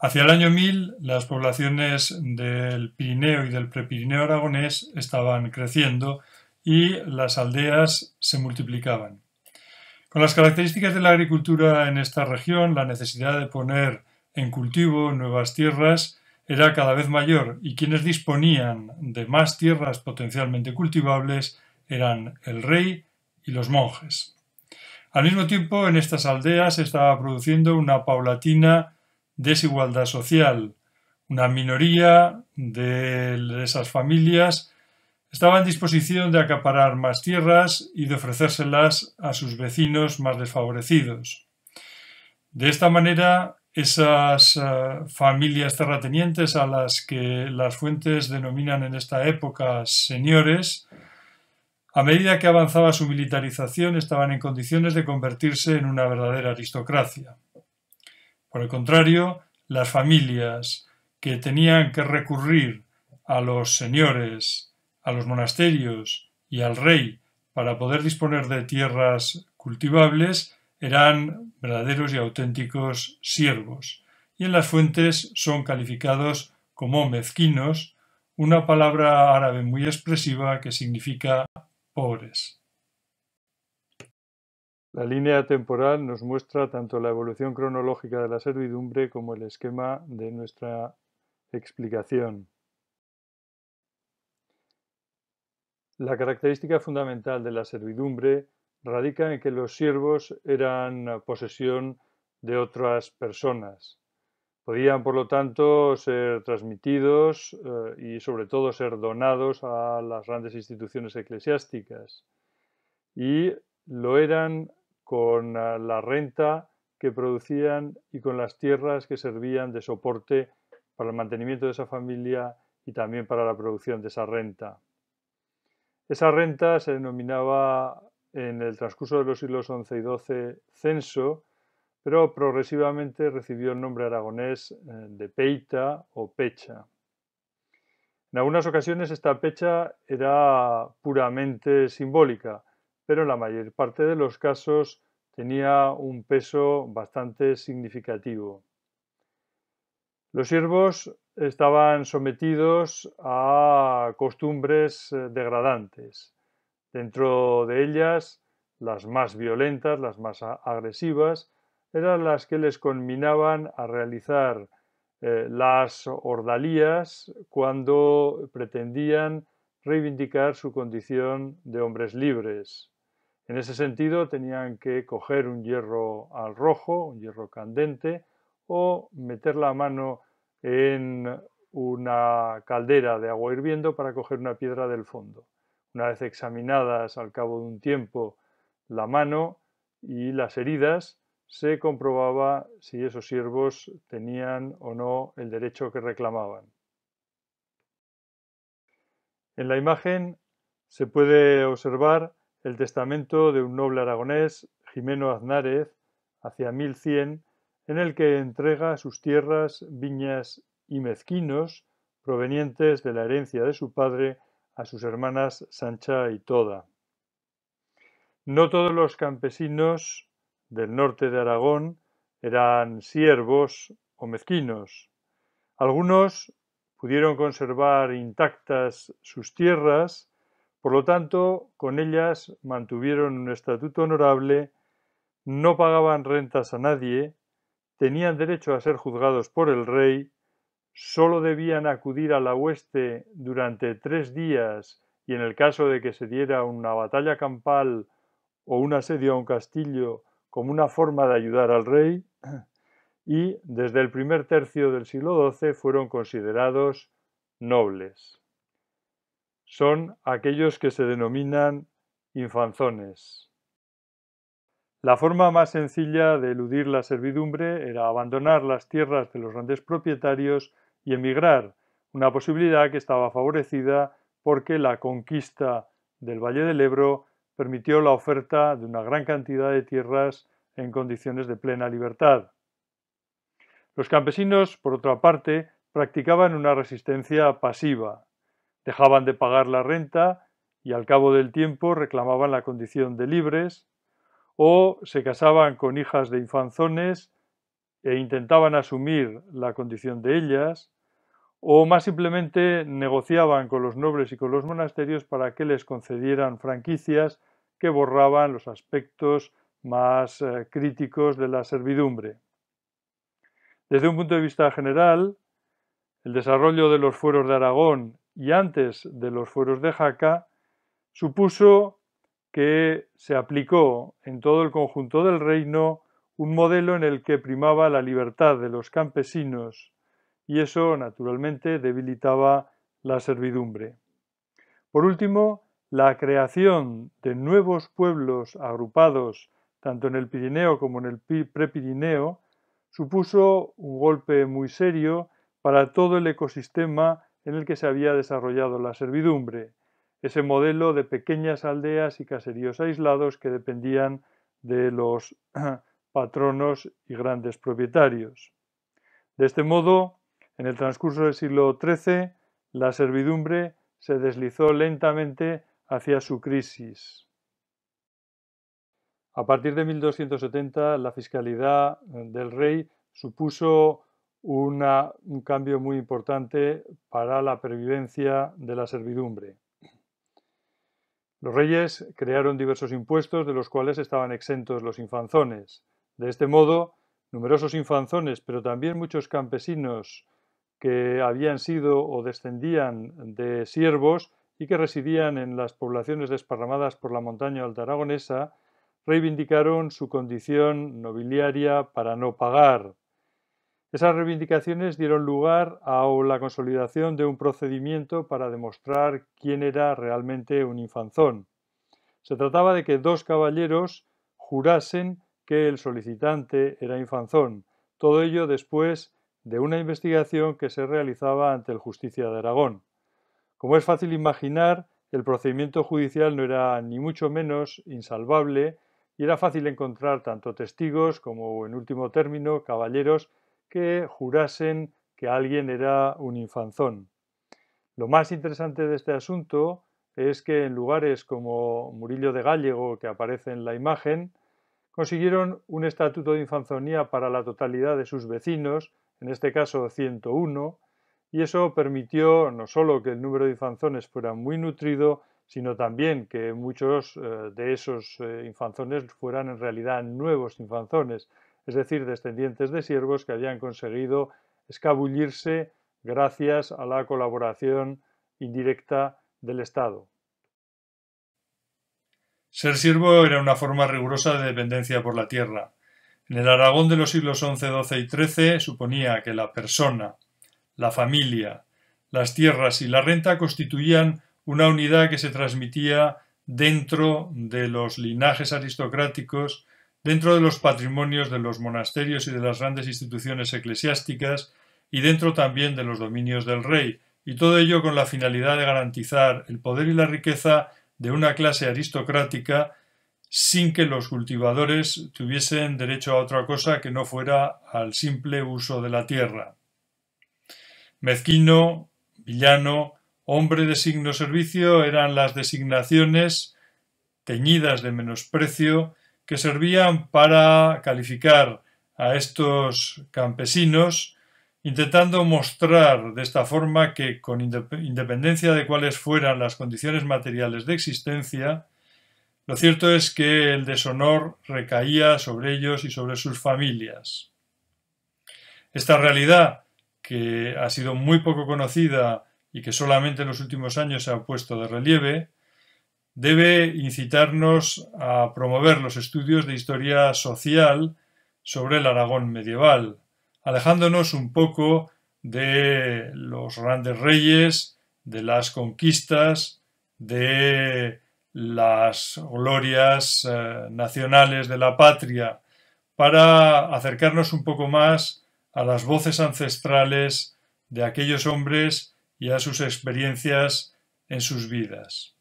Hacia el año 1000, las poblaciones del Pirineo y del Prepirineo aragonés estaban creciendo y las aldeas se multiplicaban. Con las características de la agricultura en esta región, la necesidad de poner en cultivo nuevas tierras era cada vez mayor y quienes disponían de más tierras potencialmente cultivables eran el rey y los monjes. Al mismo tiempo, en estas aldeas se estaba produciendo una paulatina desigualdad social. Una minoría de esas familias estaba en disposición de acaparar más tierras y de ofrecérselas a sus vecinos más desfavorecidos. De esta manera, esas eh, familias terratenientes a las que las fuentes denominan en esta época señores, a medida que avanzaba su militarización estaban en condiciones de convertirse en una verdadera aristocracia. Por el contrario, las familias que tenían que recurrir a los señores, a los monasterios y al rey para poder disponer de tierras cultivables eran verdaderos y auténticos siervos, y en las fuentes son calificados como mezquinos, una palabra árabe muy expresiva que significa pobres. La línea temporal nos muestra tanto la evolución cronológica de la servidumbre como el esquema de nuestra explicación. La característica fundamental de la servidumbre radica en que los siervos eran posesión de otras personas. Podían, por lo tanto, ser transmitidos eh, y, sobre todo, ser donados a las grandes instituciones eclesiásticas. Y lo eran con ah, la renta que producían y con las tierras que servían de soporte para el mantenimiento de esa familia y también para la producción de esa renta. Esa renta se denominaba en el transcurso de los siglos XI y XII censo, pero progresivamente recibió el nombre aragonés eh, de peita o pecha. En algunas ocasiones esta pecha era puramente simbólica, pero en la mayor parte de los casos tenía un peso bastante significativo. Los siervos estaban sometidos a costumbres eh, degradantes. Dentro de ellas, las más violentas, las más agresivas, eran las que les conminaban a realizar eh, las ordalías cuando pretendían reivindicar su condición de hombres libres. En ese sentido, tenían que coger un hierro al rojo, un hierro candente, o meter la mano en una caldera de agua hirviendo para coger una piedra del fondo. Una vez examinadas al cabo de un tiempo la mano y las heridas, se comprobaba si esos siervos tenían o no el derecho que reclamaban. En la imagen se puede observar el testamento de un noble aragonés, Jimeno Aznárez, hacia 1100, en el que entrega sus tierras, viñas y mezquinos provenientes de la herencia de su padre a sus hermanas Sancha y Toda. No todos los campesinos del norte de Aragón eran siervos o mezquinos. Algunos pudieron conservar intactas sus tierras por lo tanto, con ellas mantuvieron un estatuto honorable, no pagaban rentas a nadie, tenían derecho a ser juzgados por el rey, sólo debían acudir a la hueste durante tres días y en el caso de que se diera una batalla campal o un asedio a un castillo como una forma de ayudar al rey, y desde el primer tercio del siglo XII fueron considerados nobles son aquellos que se denominan infanzones. La forma más sencilla de eludir la servidumbre era abandonar las tierras de los grandes propietarios y emigrar, una posibilidad que estaba favorecida porque la conquista del Valle del Ebro permitió la oferta de una gran cantidad de tierras en condiciones de plena libertad. Los campesinos, por otra parte, practicaban una resistencia pasiva, dejaban de pagar la renta y al cabo del tiempo reclamaban la condición de libres, o se casaban con hijas de infanzones e intentaban asumir la condición de ellas, o más simplemente negociaban con los nobles y con los monasterios para que les concedieran franquicias que borraban los aspectos más eh, críticos de la servidumbre. Desde un punto de vista general, el desarrollo de los fueros de Aragón y antes de los fueros de Jaca supuso que se aplicó en todo el conjunto del reino un modelo en el que primaba la libertad de los campesinos y eso naturalmente debilitaba la servidumbre. Por último, la creación de nuevos pueblos agrupados tanto en el Pirineo como en el Prepirineo supuso un golpe muy serio para todo el ecosistema en el que se había desarrollado la servidumbre, ese modelo de pequeñas aldeas y caseríos aislados que dependían de los patronos y grandes propietarios. De este modo, en el transcurso del siglo XIII, la servidumbre se deslizó lentamente hacia su crisis. A partir de 1270, la fiscalidad del rey supuso un cambio muy importante para la pervivencia de la servidumbre. Los reyes crearon diversos impuestos de los cuales estaban exentos los infanzones. De este modo, numerosos infanzones, pero también muchos campesinos que habían sido o descendían de siervos y que residían en las poblaciones desparramadas por la montaña alta aragonesa, reivindicaron su condición nobiliaria para no pagar. Esas reivindicaciones dieron lugar a la consolidación de un procedimiento para demostrar quién era realmente un infanzón. Se trataba de que dos caballeros jurasen que el solicitante era infanzón, todo ello después de una investigación que se realizaba ante el Justicia de Aragón. Como es fácil imaginar, el procedimiento judicial no era ni mucho menos insalvable y era fácil encontrar tanto testigos como, en último término, caballeros que jurasen que alguien era un infanzón. Lo más interesante de este asunto es que en lugares como Murillo de Gallego, que aparece en la imagen, consiguieron un estatuto de infanzonía para la totalidad de sus vecinos, en este caso 101, y eso permitió no solo que el número de infanzones fuera muy nutrido, sino también que muchos eh, de esos eh, infanzones fueran en realidad nuevos infanzones, es decir, descendientes de siervos que habían conseguido escabullirse gracias a la colaboración indirecta del Estado. Ser siervo era una forma rigurosa de dependencia por la tierra. En el Aragón de los siglos XI, XII y XIII suponía que la persona, la familia, las tierras y la renta constituían una unidad que se transmitía dentro de los linajes aristocráticos dentro de los patrimonios de los monasterios y de las grandes instituciones eclesiásticas y dentro también de los dominios del rey, y todo ello con la finalidad de garantizar el poder y la riqueza de una clase aristocrática sin que los cultivadores tuviesen derecho a otra cosa que no fuera al simple uso de la tierra. Mezquino, villano, hombre de signo servicio eran las designaciones teñidas de menosprecio que servían para calificar a estos campesinos, intentando mostrar de esta forma que, con independencia de cuáles fueran las condiciones materiales de existencia, lo cierto es que el deshonor recaía sobre ellos y sobre sus familias. Esta realidad, que ha sido muy poco conocida y que solamente en los últimos años se ha puesto de relieve, debe incitarnos a promover los estudios de historia social sobre el Aragón medieval, alejándonos un poco de los grandes reyes, de las conquistas, de las glorias eh, nacionales de la patria, para acercarnos un poco más a las voces ancestrales de aquellos hombres y a sus experiencias en sus vidas.